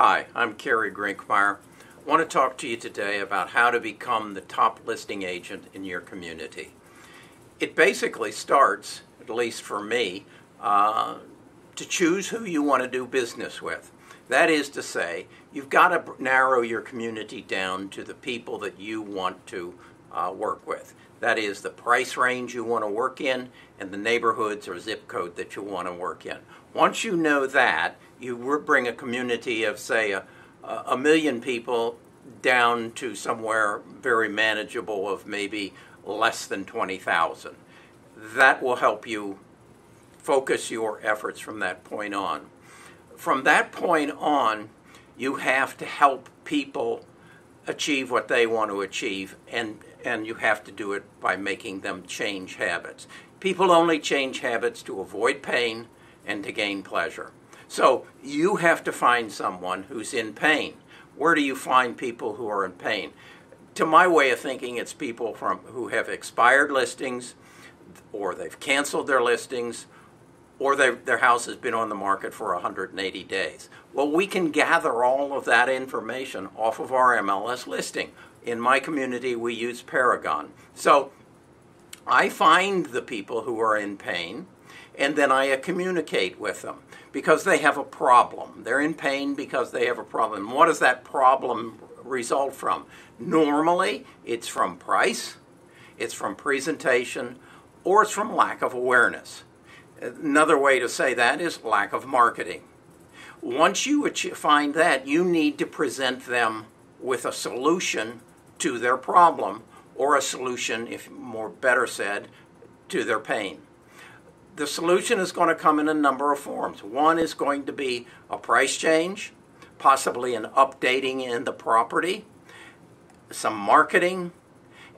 Hi, I'm Kerry Grinkmeyer. I want to talk to you today about how to become the top listing agent in your community. It basically starts, at least for me, uh, to choose who you want to do business with. That is to say, you've got to narrow your community down to the people that you want to uh, work with. That is the price range you want to work in and the neighborhoods or zip code that you want to work in. Once you know that, you bring a community of, say, a, a million people down to somewhere very manageable of maybe less than 20,000. That will help you focus your efforts from that point on. From that point on, you have to help people achieve what they want to achieve and and you have to do it by making them change habits. People only change habits to avoid pain and to gain pleasure. So you have to find someone who's in pain. Where do you find people who are in pain? To my way of thinking, it's people from who have expired listings, or they've canceled their listings, or their house has been on the market for 180 days. Well, we can gather all of that information off of our MLS listing. In my community, we use Paragon. So I find the people who are in pain and then I communicate with them because they have a problem. They're in pain because they have a problem. What does that problem result from? Normally, it's from price, it's from presentation, or it's from lack of awareness. Another way to say that is lack of marketing. Once you find that, you need to present them with a solution to their problem or a solution, if more better said, to their pain. The solution is going to come in a number of forms. One is going to be a price change, possibly an updating in the property, some marketing,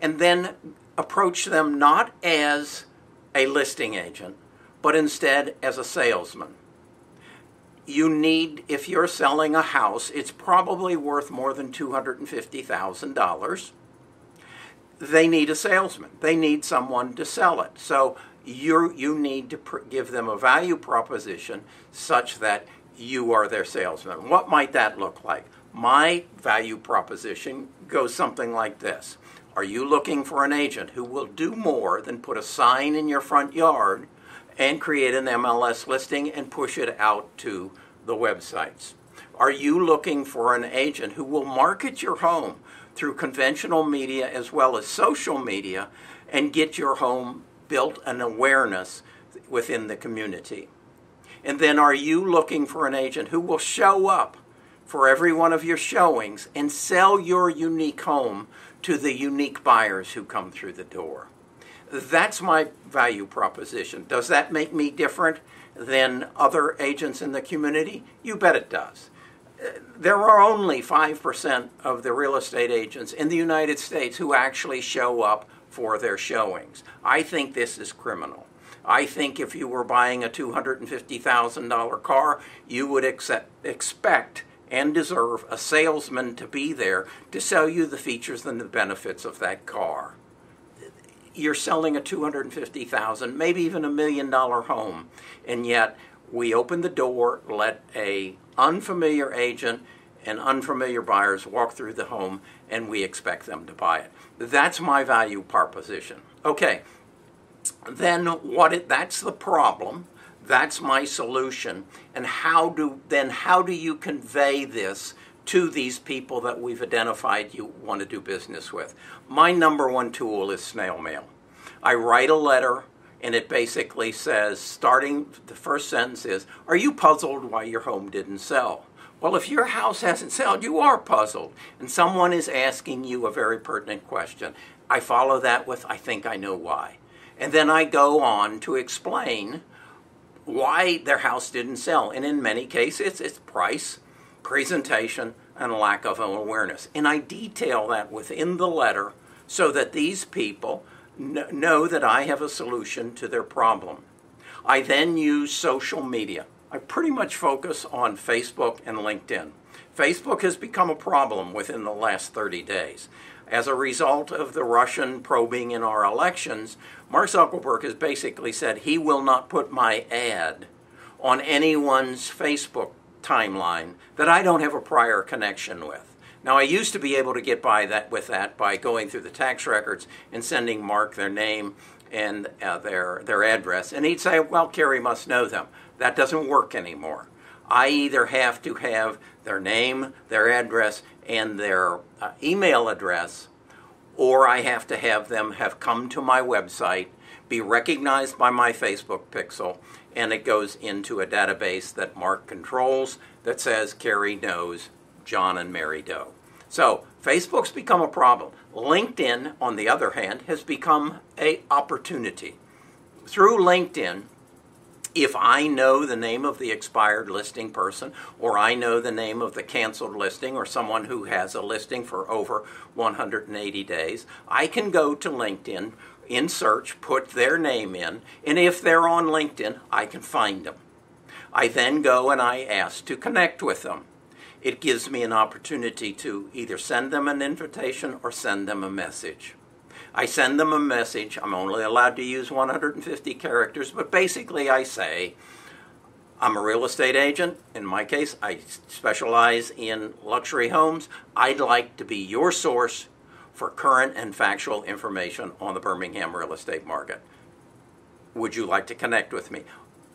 and then approach them not as a listing agent, but instead as a salesman. You need, if you're selling a house, it's probably worth more than $250,000. They need a salesman. They need someone to sell it. So you you need to give them a value proposition such that you are their salesman. What might that look like? My value proposition goes something like this. Are you looking for an agent who will do more than put a sign in your front yard and create an MLS listing and push it out to the websites? Are you looking for an agent who will market your home through conventional media as well as social media and get your home built an awareness within the community? And then are you looking for an agent who will show up for every one of your showings and sell your unique home to the unique buyers who come through the door? That's my value proposition. Does that make me different than other agents in the community? You bet it does. There are only 5% of the real estate agents in the United States who actually show up for their showings. I think this is criminal. I think if you were buying a $250,000 car, you would accept, expect and deserve a salesman to be there to sell you the features and the benefits of that car you're selling a 250,000, maybe even a million dollar home, and yet we open the door, let a unfamiliar agent and unfamiliar buyers walk through the home, and we expect them to buy it. That's my value proposition. Okay, then what? It, that's the problem. That's my solution. And how do then how do you convey this to these people that we've identified you want to do business with. My number one tool is snail mail. I write a letter and it basically says, starting the first sentence is, Are you puzzled why your home didn't sell? Well, if your house hasn't sold, you are puzzled. And someone is asking you a very pertinent question. I follow that with, I think I know why. And then I go on to explain why their house didn't sell. And in many cases, it's price, presentation, and lack of awareness. And I detail that within the letter so that these people know that I have a solution to their problem. I then use social media. I pretty much focus on Facebook and LinkedIn. Facebook has become a problem within the last 30 days. As a result of the Russian probing in our elections, Mark Zuckerberg has basically said he will not put my ad on anyone's Facebook timeline that I don't have a prior connection with. Now, I used to be able to get by that with that by going through the tax records and sending Mark their name and uh, their their address, and he'd say, "Well, Kerry must know them." That doesn't work anymore. I either have to have their name, their address, and their uh, email address, or I have to have them have come to my website, be recognized by my Facebook pixel, and it goes into a database that Mark controls that says Kerry knows John and Mary Doe. So Facebook's become a problem. LinkedIn, on the other hand, has become a opportunity. Through LinkedIn, if I know the name of the expired listing person, or I know the name of the canceled listing, or someone who has a listing for over 180 days, I can go to LinkedIn in search, put their name in, and if they're on LinkedIn, I can find them. I then go and I ask to connect with them it gives me an opportunity to either send them an invitation or send them a message. I send them a message. I'm only allowed to use 150 characters, but basically I say, I'm a real estate agent. In my case, I specialize in luxury homes. I'd like to be your source for current and factual information on the Birmingham real estate market. Would you like to connect with me?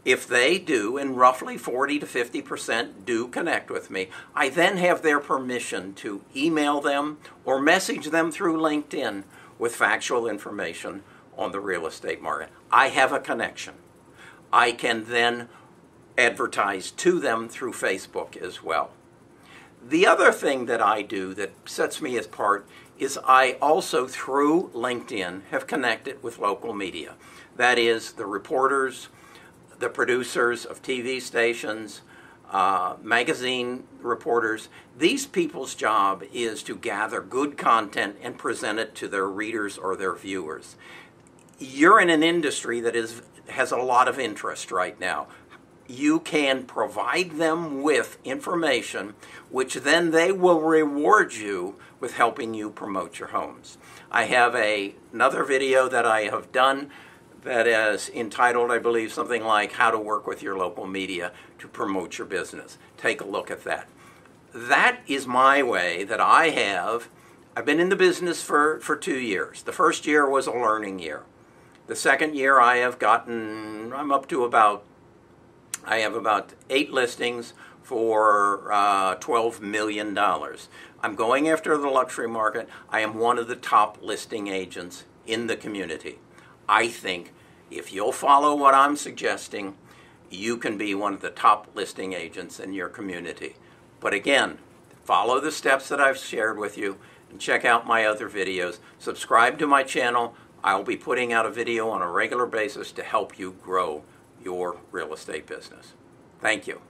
If they do, and roughly 40 to 50% do connect with me, I then have their permission to email them or message them through LinkedIn with factual information on the real estate market. I have a connection. I can then advertise to them through Facebook as well. The other thing that I do that sets me apart is I also, through LinkedIn, have connected with local media. That is, the reporters, the producers of TV stations, uh, magazine reporters. These people's job is to gather good content and present it to their readers or their viewers. You're in an industry that is has a lot of interest right now. You can provide them with information which then they will reward you with helping you promote your homes. I have a, another video that I have done that is entitled, I believe, something like How to Work with Your Local Media to Promote Your Business. Take a look at that. That is my way that I have. I've been in the business for, for two years. The first year was a learning year. The second year, I have gotten, I'm up to about, I have about eight listings for uh, $12 million. I'm going after the luxury market. I am one of the top listing agents in the community. I think if you'll follow what I'm suggesting, you can be one of the top listing agents in your community. But again, follow the steps that I've shared with you and check out my other videos. Subscribe to my channel. I'll be putting out a video on a regular basis to help you grow your real estate business. Thank you.